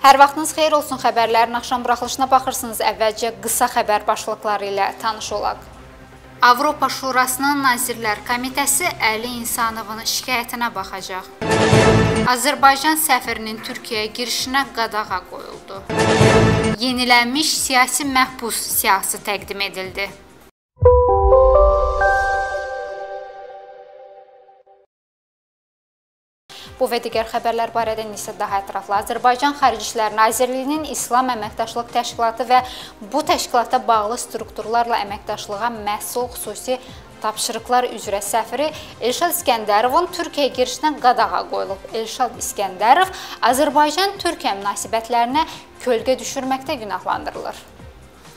Hər vaxtınız xeyir olsun xəbərlərin axşam buraxılışına baxırsınız. Əvvəlcə qısa xəbər başlıqları ilə tanış olaq. Avropa Şurasının Nazirlər Komitəsi Əli İnsanovun şikayətinə baxacaq. Azərbaycan səfirinin Türkiyəyə girişinə qadağa qoyuldu. Yenilənmiş siyasi məhbus siyahısı təqdim edildi. Bu və digər xəbərlər barədə isə daha ətraflı Azərbaycan Xarici İşlər Nazirliyinin İslam Əməkdaşlıq Təşkilatı və bu təşkilata bağlı strukturlarla əməkdaşlığa məhsul xüsusi tapşırıqlar üzrə səfiri Elşad İskəndərovun Türkiyəyə girişinə qadağa qoyulub. Elşad İskəndərov Azərbaycan-Türkiyə münasibətlərinə kölgə düşürməkdə günahlandırılır.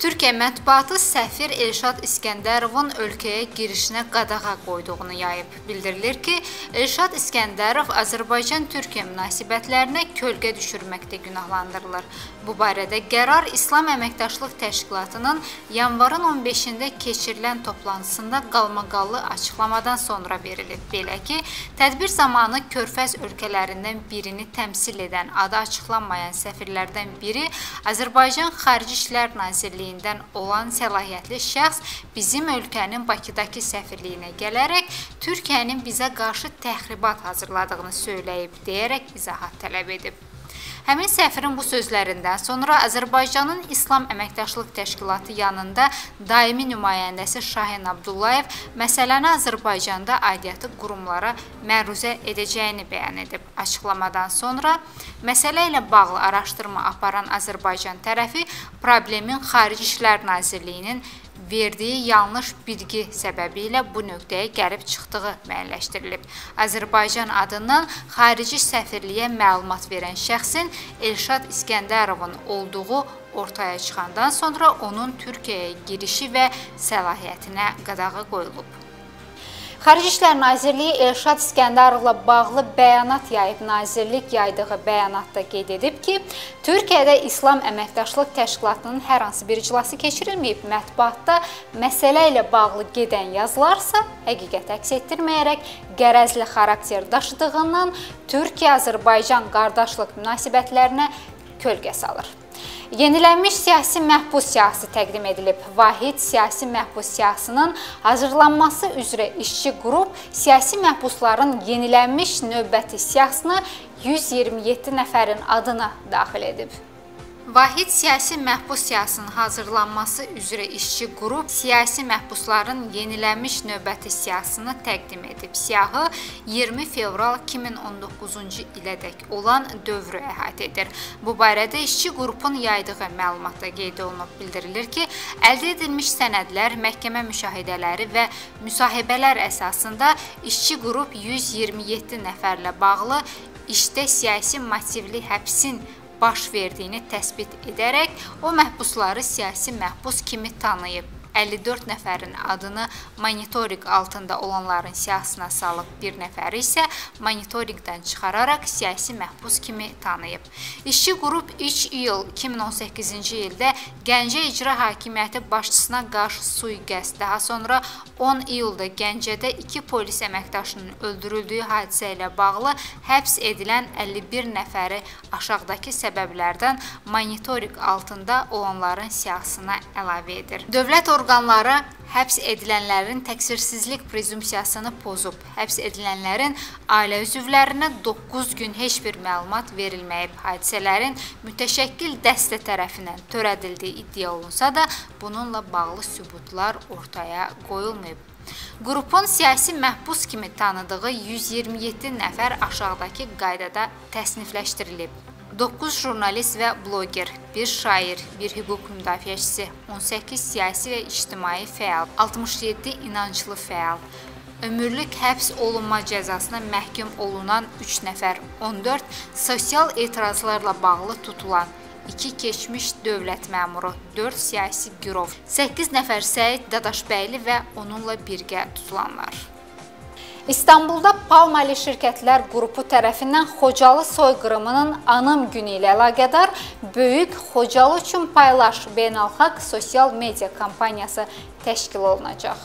Türkiyə mətbuatı səfir Elşad İskəndərovun ölkəyə girişinə qadağa qoyduğunu yayıb. Bildirilir ki, Elşad İskəndərov Azərbaycan-Türkiyə münasibətlərinə kölgə düşürməkdə günahlandırılır. Bu barədə qərar İslam Əməkdaşlıq Təşkilatının yanvarın 15-də keçirilən toplantısında qalmaqallı açıqlamadan sonra verilib. Belə ki, tədbir zamanı Körfəz ölkələrindən birini təmsil edən adı açıqlanmayan səfirlərdən biri Azərbaycan Xarici İşlər Nazirliyi Nazirliyindən olan səlahiyyətli şəxs bizim ölkənin Bakıdakı səfirliyinə gələrək Türkiyənin bizə qarşı təxribat hazırladığını söyləyib deyərək izahat tələb edib. Həmin səfirin bu sözlərindən sonra Azərbaycanın İslam Əməkdaşlıq Təşkilatı yanında daimi nümayəndəsi Şahin Abdullayev məsələni Azərbaycanda aidiyyatı qurumlara məruzə edəcəyini bəyan edib. Açıqlamadan sonra məsələ ilə bağlı araşdırma aparan Azərbaycan tərəfi problemin Xarici İşlər Nazirliyinin verdiyi yanlış bilgi səbəbilə bu nöqtəyə gəlib çıxdığı müəyyənləşdirilib. Azərbaycan adından xarici səfirliyə məlumat verən şəxsin Elşad İskəndərovun olduğu ortaya çıxandan sonra onun Türkiyəyə girişi və səlahiyyətinə qadağa qoyulub. Xarici İşlər Nazirliyi Elşad İskəndarovla bağlı bəyanat yayıb. Nazirlik yaydığı bəyanatda qeyd edib ki, Türkiyədə İslam Əməkdaşlıq Təşkilatının hər hansı bir iclası keçirilməyib. Mətbuatda məsələ ilə bağlı gedən yazılarsa həqiqət əks etdirməyərək qərəzli xarakter daşıdığından Türkiyə-Azərbaycan qardaşlıq münasibətlərinə kölgə salır. Yenilənmiş siyasi məhbus siyahısı təqdim edilib. Vahid siyasi məhbus siyahısının hazırlanması üzrə işçi qrup siyasi məhbusların yenilənmiş növbəti siyahısına 127 nəfərin adını daxil edib. Vahid siyasi məhbus siyasının hazırlanması üzrə işçi qrup siyasi məhbusların yenilənmiş növbəti siyasını təqdim edib. Siyahı 20 fevral 2019-cu ilədək olan dövrü əhatə edir. Bu barədə işçi qrupun yaydığı məlumatda qeyd olunub. Bildirilir ki, əldə edilmiş sənədlər, məhkəmə müşahidələri və müsahibələr əsasında işçi qrup 127 nəfərlə bağlı işdə siyasi motivli həbsin baş verdiyini təsbit edərək o məhbusları siyasi məhbus kimi tanıyıb. 54 nəfərin adını monitorinq altında olanların siyahısına salıb, bir nəfəri isə monitorinqdən çıxararaq siyasi məhbus kimi tanıyıb. İşçi qrup 3 iyul 2018-ci ildə Gəncə İcra Hakimiyyəti başçısına qarşı sui-qəsd, daha sonra 10 iyulda Gəncədə 2 polis əməkdaşının öldürüldüyü hadisə ilə bağlı həbs edilən 51 nəfəri aşağıdakı səbəblərdən monitorinq altında olanların siyahısına əlavə edir. Dövlət orqanları həbs edilənlərin təqsirsizlik prezumpsiyasını pozub. Həbs edilənlərin ailə üzvlərinə 9 gün heç bir məlumat verilməyib. Hadisələrin mütəşəkkil dəstə tərəfindən törədildiyi iddia olunsa da, bununla bağlı sübutlar ortaya qoyulmayıb. Qrupun siyasi məhbus kimi tanıdığı 127 nəfər aşağıdakı qaydada təsnifləşdirilib. 9 jurnalist və bloger, 1 şair, 1 hüquq müdafiəçisi, 18 siyasi və ictimai fəal, 67 inanclı fəal, ömürlük həbs olunma cəzasına məhkum olunan 3 nəfər, 14 sosial etirazlarla bağlı tutulan, 2 keçmiş dövlət məmuru, 4 siyasi girov, 8 nəfər Səid Dadaşbəyli və onunla birgə tutulanlar. İstanbulda Palmali şirkətlər qrupu tərəfindən Xocalı soyqırımının anım günü ilə əlaqədar Böyük Xocalı üçün paylaş beynəlxalq sosial media kampaniyası təşkil olunacaq.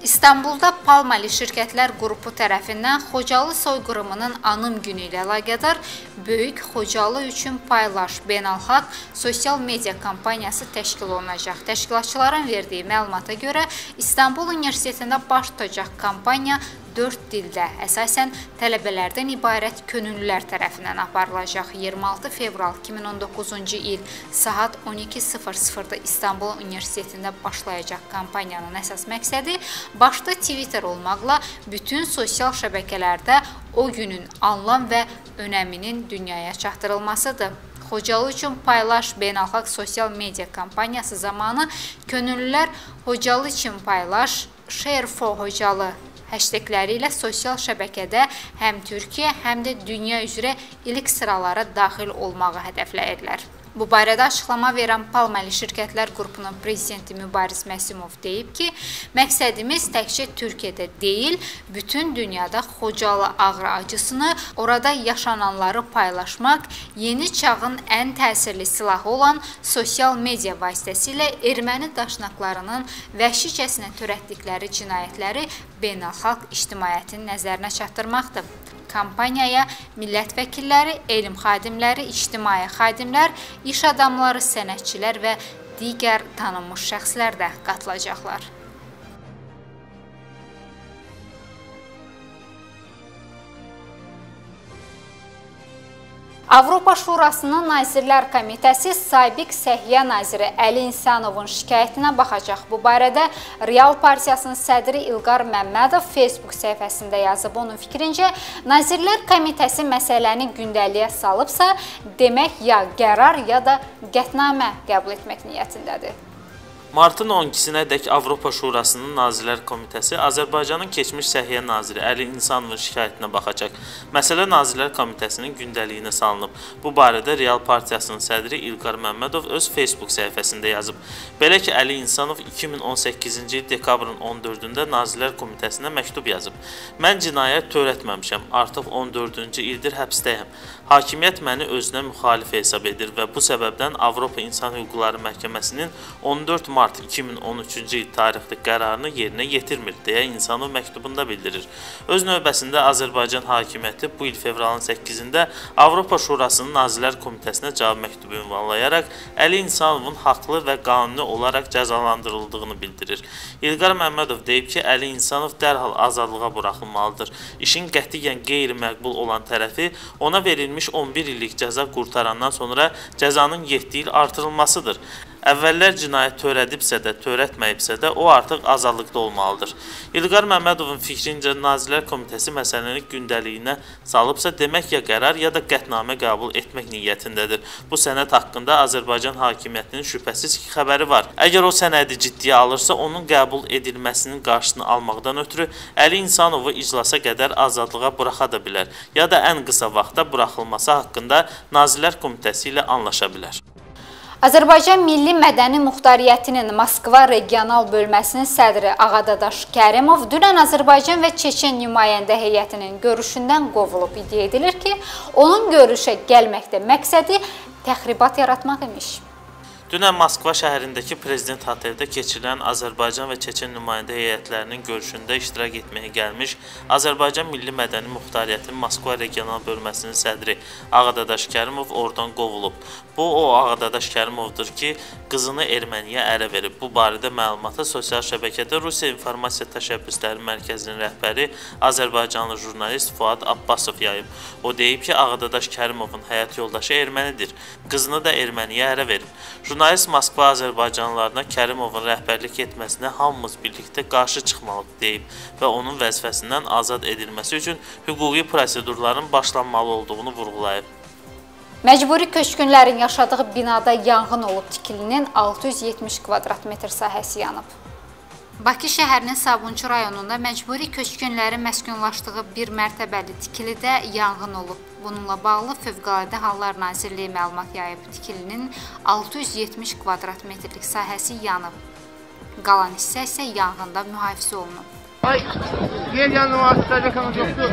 İstanbulda Palmali Şirkətlər Qrupu tərəfindən Xocalı soyqırımının anım günü ilə əlaqədar Böyük Xocalı üçün paylaş beynəlxalq sosial media kampaniyası təşkil olunacaq. Təşkilatçıların verdiyi məlumata görə İstanbul Universitetində baş tutacaq kampaniya 4 dildə, əsasən tələbələrdən ibarət könüllülər tərəfindən aparılacaq. 26 fevral 2019-cu il saat 12:00-da İstanbul Universitetində başlayacaq kampaniyanın əsas məqsədi başda Twitter olmaqla bütün sosial şəbəkələrdə o günün anlam və önəminin dünyaya çatdırılmasıdır. Xocalı üçün paylaş beynəlxalq sosial media kampaniyası zamanı könüllülər Xocalı üçün paylaş Share for Xocalı hashtagləri ilə sosial şəbəkədə həm Türkiyə, həm də dünya üzrə ilk sıralara daxil olmağı hədəfləyirlər. Bu barədə açıqlama verən Palmali Şirkətlər qrupunun prezidenti Mübariz Məsimov deyib ki, məqsədimiz təkcə Türkiyədə deyil, bütün dünyada Xocalı ağrı acısını, orada yaşananları paylaşmaq, yeni çağın ən təsirli silahı olan sosial media vasitəsilə erməni daşnaqlarının vəhşicəsinə törətdikləri cinayətləri beynəlxalq ictimaiyyətin nəzərinə çatdırmaqdır. Kampaniyaya millət vəkilləri, elm xadimləri, ictimai xadimlər, iş adamları, sənətçilər və digər tanınmış şəxslər də qatılacaqlar. Avropa Şurasının Nazirlər Komitəsi sabiq Səhiyyə naziri Əli İnsanovun şikayətinə baxacaq. Bu barədə Real Partiyasının sədri İlqar Məmmədov Facebook səhifəsində yazıb. Onun fikrincə, Nazirlər Komitəsi məsələni gündəliyə salıbsa, demək ya qərar ya da qətnamə qəbul etmək niyyətindədir. Martın 12-sinədək Avropa Şurasının Nazirlər Komitəsi Azərbaycanın keçmiş səhiyyə naziri Əli İnsanovun şikayətinə baxacaq. Məsələ Nazirlər Komitəsinin gündəliyinə salınıb. Bu barədə Real Partiyasının sədri İlqar Məmmədov öz Facebook səhifəsində yazıb. Belə ki, Əli İnsanov 2018-ci il dekabrın 14-də Nazirlər Komitəsinə məktub yazıb. Mən cinayət törətməmişəm, artıq 14-cü ildir həbsdəyəm. Hakimiyyət məni özünə müxalif hesab edir və bu səbəbdən Avropa İnsan Hüquqları Məhkəməsinin 14 mart 2013-cü il tarixli qərarını yerinə yetirmir deyə İnsanov məktubunda bildirir. Öz növbəsində Azərbaycan hakimiyyəti bu il fevralın 8-də Avropa Şurasının Nazirlər Komitəsinə cavab məktubu ünvanlayaraq Əli İnsanovun haqlı və qanuni olaraq cəzalandırıldığını bildirir. İlqar Məmmədov deyib ki, Əli İnsanov dərhal azadlığa buraxılmalıdır. İşin qətiyyən qeyri-məqbul olan tərəfi ona verilmiş 11 illik cəza qurtarandan sonra cəzanın 7 il artırılmasıdır. Əvvəllər cinayət törədibsə də, törətməyibsə də o artıq azadlıqda olmalıdır. İlqar Məmmədovun fikrincə Nazirlər Komitəsi məsələni gündəliyinə salıbsa, demək ya qərar ya da qətnamə qəbul etmək niyyətindədir. Bu sənəd haqqında Azərbaycan hakimiyyətinin şübhəsiz ki, xəbəri var. Əgər o sənədi ciddiyə alırsa, onun qəbul edilməsinin qarşısını almaqdan ötürü Əli İnsanovu iclasa qədər azadlığa buraxa da bilər, ya da ən qısa vaxtda buraxılması haqqında Nazirlər Komitəsi ilə anlaşa bilər. Azərbaycan Milli Mədəni Muxtariyyətinin Moskva regional bölməsinin sədri Ağadadaş Kərimov dünən Azərbaycan və Çeçen nümayəndə heyətinin görüşündən qovulub. İddia edilir ki, onun görüşə gəlməkdə məqsədi təxribat yaratmaq imiş. Dünən Moskva şəhərindəki Prezident Hoteldə keçirilən Azərbaycan və Çeçen nümayəndə heyətlərinin görüşündə iştirak etməyə gəlmiş Azərbaycan Milli Mədəni Muxtariyyətinin Moskva regional bölməsinin sədri Ağadadaş Kərimov oradan qovulub. Bu o Ağadadaş Kərimovdur ki, qızını erməniyə ərə verib. Bu barədə məlumatı sosial şəbəkədə Rusiya İnformasiya Təşəbbüsləri Mərkəzinin rəhbəri Azərbaycanlı jurnalist Fuad Abbasov yayıb. O deyib ki, Ağadadaş Kərimovun həyat yoldaşı ermənidir. Qızını da erməniyə ərə verib. Jurnalist Moskva azərbaycanlılarına Kərimovun rəhbərlik etməsinə hamımız birlikdə qarşı çıxmalıyıq deyib və onun vəzifəsindən azad edilməsi üçün hüquqi prosedurların başlanmalı olduğunu vurğulayıb. Məcburi köçkünlərin yaşadığı binada yanğın olub tikilinin 670 kvadrat metr sahəsi yanıb. Bakı şəhərinin Sabunçu rayonunda məcburi köçkünlərin məskunlaşdığı bir mərtəbəli tikilidə yanğın olub. Bununla bağlı Fövqəladə Hallar Nazirliyi məlumat yayıb. Tikilinin 670 kvadrat metrlik sahəsi yanıb. Qalan hissə isə yanğında mühafizə olunub. Ay, yer yanı vasitədə kanı yoxdur.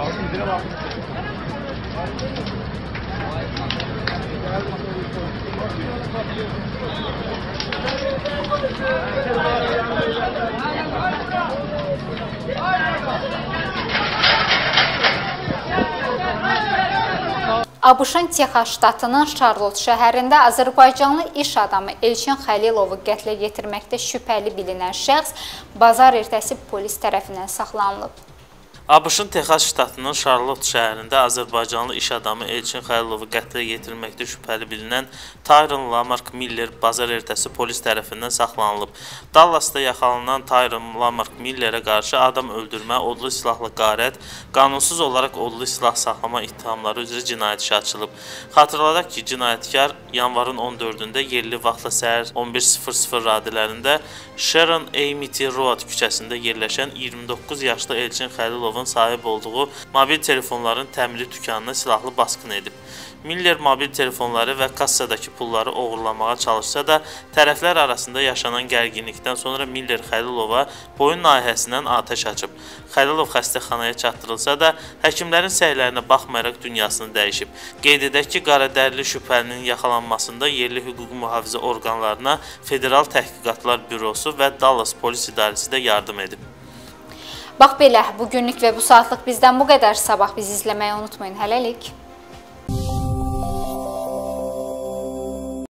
Alsın, dirə bax. ABŞ-ın Texas ştatının Şarlot şəhərində Azərbaycanlı iş adamı Elçin Xəlilovu qətlə yetirməkdə şübhəli bilinən şəxs bazar ertəsi polis tərəfindən saxlanılıb. ABŞ-ın Texas ştatının Şarlot şəhərində azərbaycanlı iş adamı Elçin Xəlilovu qətlə yetirməkdə şübhəli bilinən Tyron Lamark Miller bazar ertəsi polis tərəfindən saxlanılıb. Dallasda yaxalanan Tyron Lamark Millerə qarşı adam öldürmə, odlu silahla qarət, qanunsuz olaraq odlu silah saxlama ittihamları üzrə cinayət işi açılıb. Xatırladaq ki, cinayətkar yanvarın 14-də yerli vaxtla səhər 11:00 radələrində Sharon Amity Road küçəsində yerləşən 29 yaşlı Elçin Xəlilovun Muradovun sahib olduğu mobil telefonların təmiri dükanına silahlı basqın edib. Miller mobil telefonları və kassadakı pulları oğurlamağa çalışsa da, tərəflər arasında yaşanan gərginlikdən sonra Miller Xəlilova boyun nahiyəsindən atəş açıb. Xəlilov xəstəxanaya çatdırılsa da, həkimlərin səylərinə baxmayaraq dünyasını dəyişib. Qeyd edək ki, qaradərli şübhəlinin yaxalanmasında yerli hüquq mühafizə orqanlarına Federal Təhqiqatlar Bürosu və Dallas Polis İdarəsi də yardım edib. Bax belə, bu günlük və bu saatlıq bizdən bu qədər. Sabah bizi izləməyi unutmayın. Hələlik.